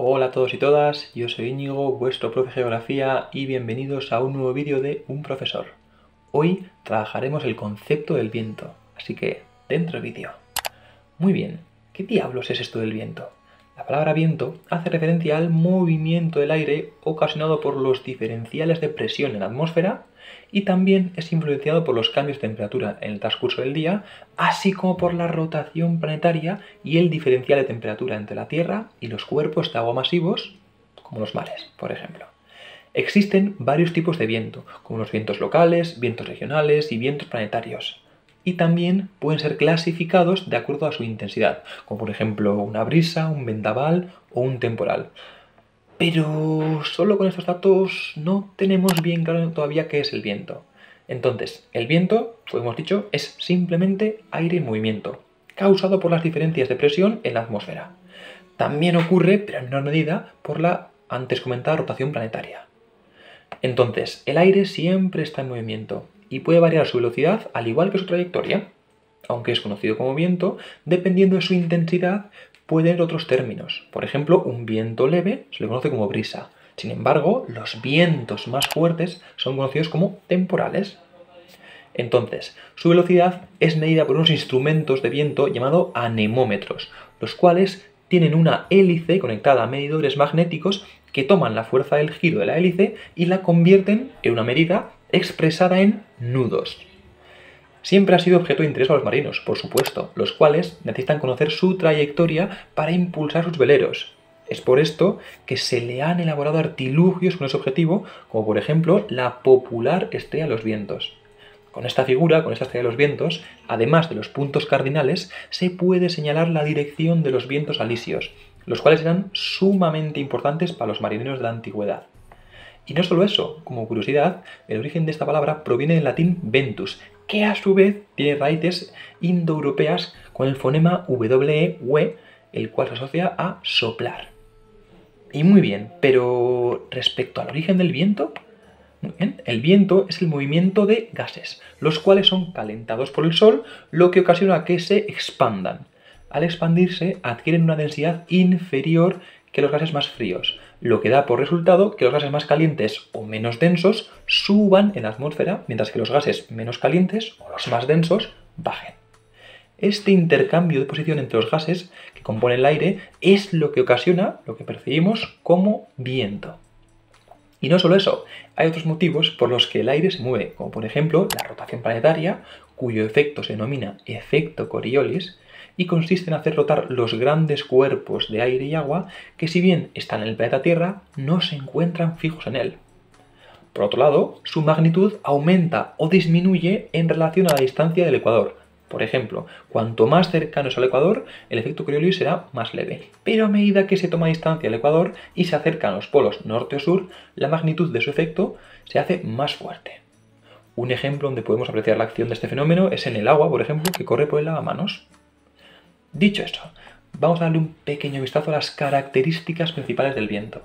Hola a todos y todas, yo soy Íñigo, vuestro profe de Geografía y bienvenidos a un nuevo vídeo de Un Profesor. Hoy trabajaremos el concepto del viento, así que dentro vídeo. Muy bien, ¿qué diablos es esto del viento? La palabra viento hace referencia al movimiento del aire ocasionado por los diferenciales de presión en la atmósfera y también es influenciado por los cambios de temperatura en el transcurso del día, así como por la rotación planetaria y el diferencial de temperatura entre la Tierra y los cuerpos de agua masivos, como los mares, por ejemplo. Existen varios tipos de viento, como los vientos locales, vientos regionales y vientos planetarios. Y también pueden ser clasificados de acuerdo a su intensidad, como por ejemplo una brisa, un vendaval o un temporal. Pero solo con estos datos no tenemos bien claro todavía qué es el viento. Entonces, el viento, como hemos dicho, es simplemente aire en movimiento, causado por las diferencias de presión en la atmósfera. También ocurre, pero en menor medida, por la antes comentada rotación planetaria. Entonces, el aire siempre está en movimiento y puede variar su velocidad al igual que su trayectoria, aunque es conocido como viento, dependiendo de su intensidad, puede haber otros términos. Por ejemplo, un viento leve se le conoce como brisa. Sin embargo, los vientos más fuertes son conocidos como temporales. Entonces, su velocidad es medida por unos instrumentos de viento llamados anemómetros, los cuales tienen una hélice conectada a medidores magnéticos que toman la fuerza del giro de la hélice y la convierten en una medida expresada en nudos. Siempre ha sido objeto de interés a los marinos, por supuesto, los cuales necesitan conocer su trayectoria para impulsar sus veleros. Es por esto que se le han elaborado artilugios con ese objetivo, como por ejemplo la popular estrella de los vientos. Con esta figura, con esta estrella de los vientos, además de los puntos cardinales, se puede señalar la dirección de los vientos alisios, los cuales eran sumamente importantes para los marineros de la antigüedad. Y no solo eso, como curiosidad, el origen de esta palabra proviene del latín ventus, que a su vez tiene raíces indoeuropeas con el fonema W, el cual se asocia a soplar. Y muy bien, pero respecto al origen del viento, el viento es el movimiento de gases, los cuales son calentados por el sol, lo que ocasiona que se expandan. Al expandirse adquieren una densidad inferior que los gases más fríos, lo que da por resultado que los gases más calientes o menos densos suban en la atmósfera, mientras que los gases menos calientes o los más densos bajen. Este intercambio de posición entre los gases que componen el aire es lo que ocasiona lo que percibimos como viento. Y no solo eso, hay otros motivos por los que el aire se mueve, como por ejemplo la rotación planetaria, cuyo efecto se denomina efecto Coriolis, y consiste en hacer rotar los grandes cuerpos de aire y agua que si bien están en el planeta Tierra, no se encuentran fijos en él. Por otro lado, su magnitud aumenta o disminuye en relación a la distancia del ecuador. Por ejemplo, cuanto más cercano es al ecuador, el efecto Coriolis será más leve. Pero a medida que se toma distancia del ecuador y se acercan los polos norte o sur, la magnitud de su efecto se hace más fuerte. Un ejemplo donde podemos apreciar la acción de este fenómeno es en el agua, por ejemplo, que corre por el lavamanos. Dicho esto, vamos a darle un pequeño vistazo a las características principales del viento.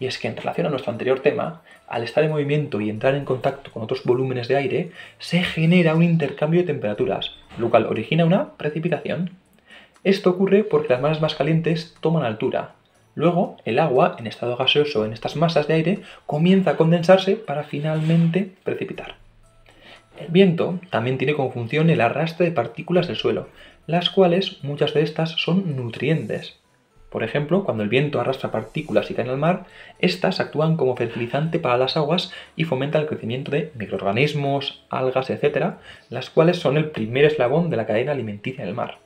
Y es que en relación a nuestro anterior tema, al estar en movimiento y entrar en contacto con otros volúmenes de aire, se genera un intercambio de temperaturas, lo cual origina una precipitación. Esto ocurre porque las masas más calientes toman altura. Luego, el agua, en estado gaseoso en estas masas de aire, comienza a condensarse para finalmente precipitar. El viento también tiene como función el arrastre de partículas del suelo, las cuales muchas de estas son nutrientes. Por ejemplo, cuando el viento arrastra partículas y caen al mar, estas actúan como fertilizante para las aguas y fomentan el crecimiento de microorganismos, algas, etc., las cuales son el primer eslabón de la cadena alimenticia del mar.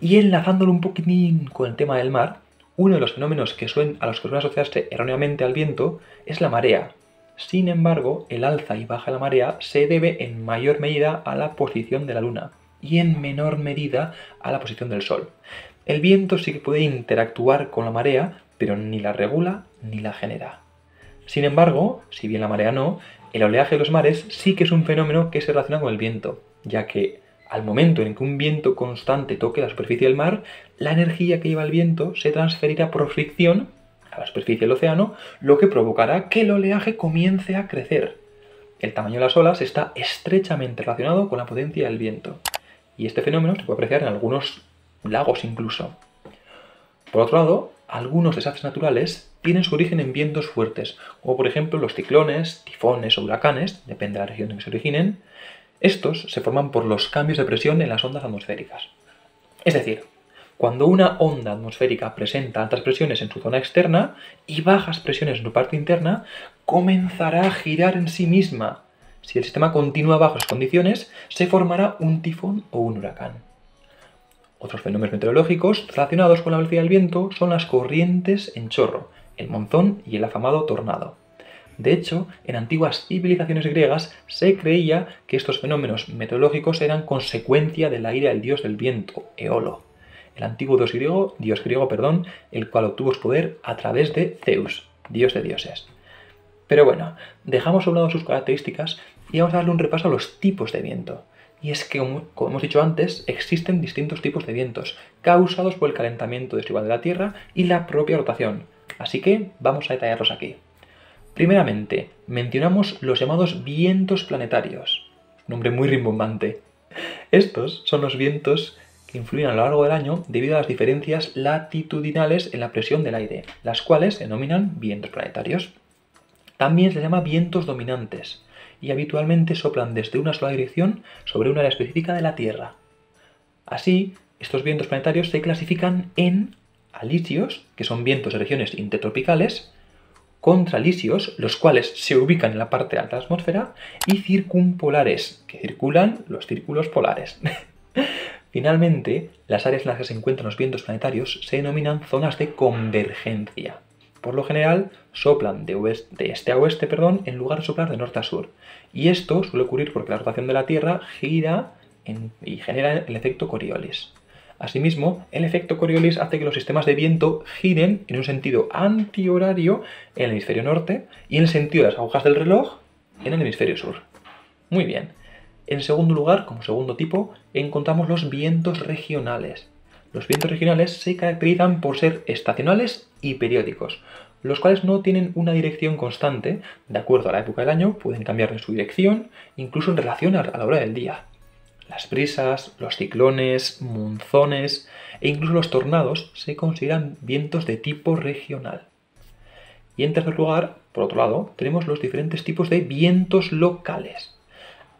Y enlazándolo un poquitín con el tema del mar, uno de los fenómenos que a los que suelen asociarse erróneamente al viento es la marea, sin embargo, el alza y baja de la marea se debe en mayor medida a la posición de la Luna y en menor medida a la posición del Sol. El viento sí que puede interactuar con la marea, pero ni la regula ni la genera. Sin embargo, si bien la marea no, el oleaje de los mares sí que es un fenómeno que se relaciona con el viento, ya que al momento en que un viento constante toque la superficie del mar, la energía que lleva el viento se transferirá por fricción a la superficie del océano, lo que provocará que el oleaje comience a crecer. El tamaño de las olas está estrechamente relacionado con la potencia del viento, y este fenómeno se puede apreciar en algunos lagos incluso. Por otro lado, algunos desastres naturales tienen su origen en vientos fuertes, como por ejemplo los ciclones, tifones o huracanes, depende de la región en que se originen. Estos se forman por los cambios de presión en las ondas atmosféricas. Es decir, cuando una onda atmosférica presenta altas presiones en su zona externa y bajas presiones en su parte interna, comenzará a girar en sí misma. Si el sistema continúa bajo esas condiciones, se formará un tifón o un huracán. Otros fenómenos meteorológicos relacionados con la velocidad del viento son las corrientes en chorro, el monzón y el afamado tornado. De hecho, en antiguas civilizaciones griegas se creía que estos fenómenos meteorológicos eran consecuencia de la ira del dios del viento, Eolo el antiguo dios griego, dios griego, perdón, el cual obtuvo su poder a través de Zeus, dios de dioses. Pero bueno, dejamos a un lado sus características y vamos a darle un repaso a los tipos de viento. Y es que, como hemos dicho antes, existen distintos tipos de vientos, causados por el calentamiento desigual de la Tierra y la propia rotación. Así que vamos a detallarlos aquí. Primeramente, mencionamos los llamados vientos planetarios. Nombre muy rimbombante. Estos son los vientos influyen a lo largo del año debido a las diferencias latitudinales en la presión del aire, las cuales se denominan vientos planetarios. También se llama vientos dominantes y habitualmente soplan desde una sola dirección sobre una área específica de la Tierra. Así, estos vientos planetarios se clasifican en alisios, que son vientos de regiones intertropicales, contralisios, los cuales se ubican en la parte alta de la atmósfera, y circumpolares, que circulan los círculos polares. Finalmente, las áreas en las que se encuentran los vientos planetarios se denominan zonas de convergencia. Por lo general, soplan de, este a oeste perdón, en lugar de soplar de norte a sur. Y esto suele ocurrir porque la rotación de la Tierra gira y genera el efecto Coriolis. Asimismo, el efecto Coriolis hace que los sistemas de viento giren en un sentido antihorario en el hemisferio norte y en el sentido de las agujas del reloj en el hemisferio sur. Muy bien. En segundo lugar, como segundo tipo, encontramos los vientos regionales. Los vientos regionales se caracterizan por ser estacionales y periódicos, los cuales no tienen una dirección constante, de acuerdo a la época del año, pueden cambiar de su dirección, incluso en relación a la hora del día. Las brisas, los ciclones, monzones e incluso los tornados se consideran vientos de tipo regional. Y en tercer lugar, por otro lado, tenemos los diferentes tipos de vientos locales.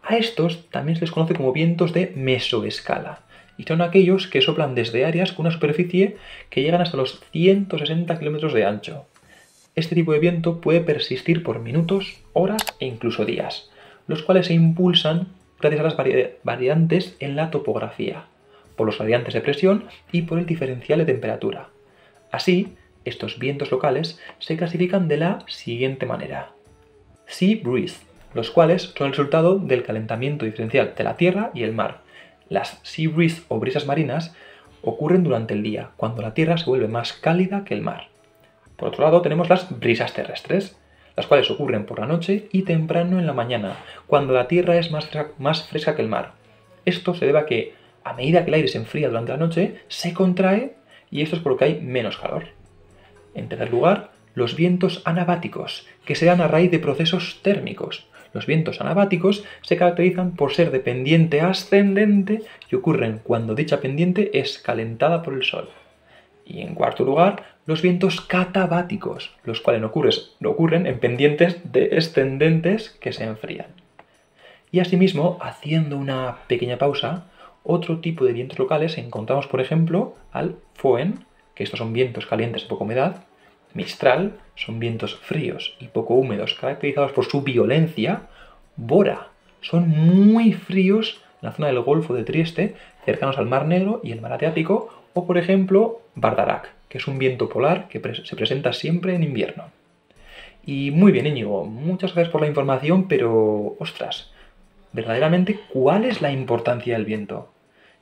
A estos también se les conoce como vientos de mesoescala, y son aquellos que soplan desde áreas con una superficie que llegan hasta los 160 kilómetros de ancho. Este tipo de viento puede persistir por minutos, horas e incluso días, los cuales se impulsan gracias a las variantes en la topografía, por los variantes de presión y por el diferencial de temperatura. Así, estos vientos locales se clasifican de la siguiente manera. Sea breeze, los cuales son el resultado del calentamiento diferencial de la Tierra y el mar. Las sea breeze o brisas marinas ocurren durante el día, cuando la Tierra se vuelve más cálida que el mar. Por otro lado, tenemos las brisas terrestres, las cuales ocurren por la noche y temprano en la mañana, cuando la Tierra es más fresca, más fresca que el mar. Esto se debe a que, a medida que el aire se enfría durante la noche, se contrae y esto es por lo que hay menos calor. En tercer lugar, los vientos anabáticos, que se dan a raíz de procesos térmicos. Los vientos anabáticos se caracterizan por ser de pendiente ascendente y ocurren cuando dicha pendiente es calentada por el sol. Y en cuarto lugar, los vientos catabáticos, los cuales ocurren en pendientes descendentes que se enfrían. Y asimismo, haciendo una pequeña pausa, otro tipo de vientos locales encontramos, por ejemplo, al Foen, que estos son vientos calientes de poca humedad, Mistral son vientos fríos y poco húmedos caracterizados por su violencia. Bora son muy fríos en la zona del Golfo de Trieste, cercanos al Mar Negro y el Mar Adriático, o por ejemplo Bardarak, que es un viento polar que se presenta siempre en invierno. Y muy bien, Íñigo, muchas gracias por la información, pero ostras, verdaderamente, ¿cuál es la importancia del viento?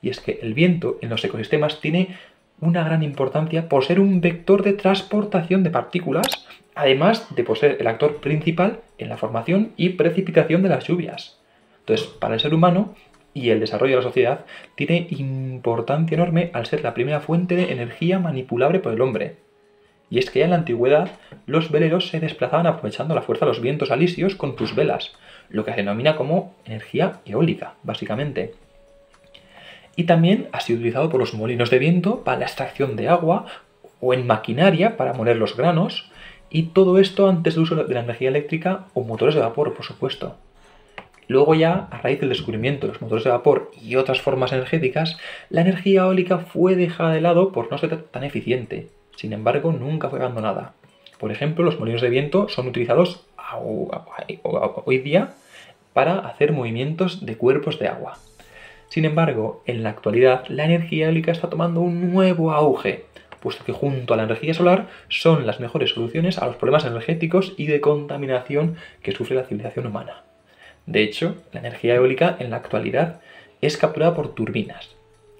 Y es que el viento en los ecosistemas tiene una gran importancia por ser un vector de transportación de partículas, además de por ser el actor principal en la formación y precipitación de las lluvias. Entonces, para el ser humano y el desarrollo de la sociedad, tiene importancia enorme al ser la primera fuente de energía manipulable por el hombre. Y es que ya en la antigüedad los veleros se desplazaban aprovechando la fuerza de los vientos alisios con sus velas, lo que se denomina como energía eólica, básicamente y también ha sido utilizado por los molinos de viento para la extracción de agua o en maquinaria para moler los granos, y todo esto antes del uso de la energía eléctrica o motores de vapor, por supuesto. Luego ya, a raíz del descubrimiento de los motores de vapor y otras formas energéticas, la energía eólica fue dejada de lado por no ser tan eficiente. Sin embargo, nunca fue abandonada. Por ejemplo, los molinos de viento son utilizados hoy día para hacer movimientos de cuerpos de agua. Sin embargo, en la actualidad la energía eólica está tomando un nuevo auge, puesto que junto a la energía solar son las mejores soluciones a los problemas energéticos y de contaminación que sufre la civilización humana. De hecho, la energía eólica en la actualidad es capturada por turbinas.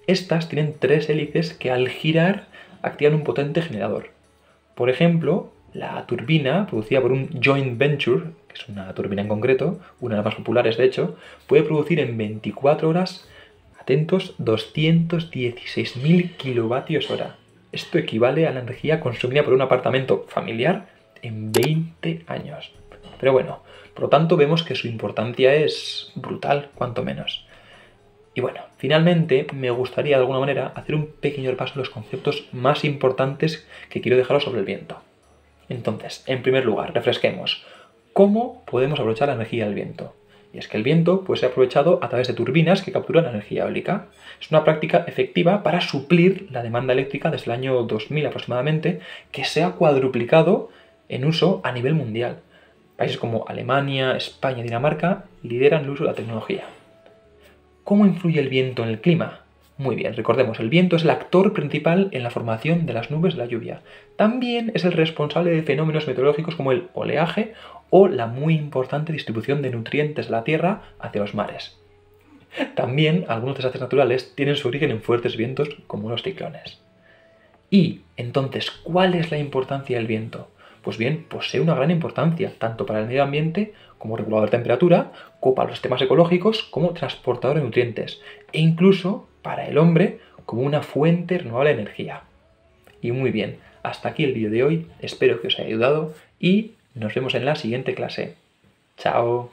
Estas tienen tres hélices que al girar activan un potente generador. Por ejemplo, la turbina producida por un joint venture, que es una turbina en concreto, una de las más populares de hecho, puede producir en 24 horas, atentos, 216.000 kilovatios hora. Esto equivale a la energía consumida por un apartamento familiar en 20 años. Pero bueno, por lo tanto vemos que su importancia es brutal, cuanto menos. Y bueno, finalmente me gustaría de alguna manera hacer un pequeño repaso de los conceptos más importantes que quiero dejaros sobre el viento. Entonces, en primer lugar, refresquemos. ¿Cómo podemos aprovechar la energía del viento? Y es que el viento puede ser aprovechado a través de turbinas que capturan energía eólica. Es una práctica efectiva para suplir la demanda eléctrica desde el año 2000 aproximadamente, que se ha cuadruplicado en uso a nivel mundial. Países como Alemania, España y Dinamarca lideran el uso de la tecnología. ¿Cómo influye el viento en el clima? Muy bien, recordemos, el viento es el actor principal en la formación de las nubes de la lluvia. También es el responsable de fenómenos meteorológicos como el oleaje o la muy importante distribución de nutrientes de la Tierra hacia los mares. También algunos desastres naturales tienen su origen en fuertes vientos como los ciclones. Y, entonces, ¿cuál es la importancia del viento? Pues bien, posee una gran importancia, tanto para el medio ambiente como regulador de temperatura, como para los sistemas ecológicos, como transportador de nutrientes, e incluso para el hombre como una fuente renovable de energía. Y muy bien, hasta aquí el vídeo de hoy, espero que os haya ayudado y nos vemos en la siguiente clase. Chao.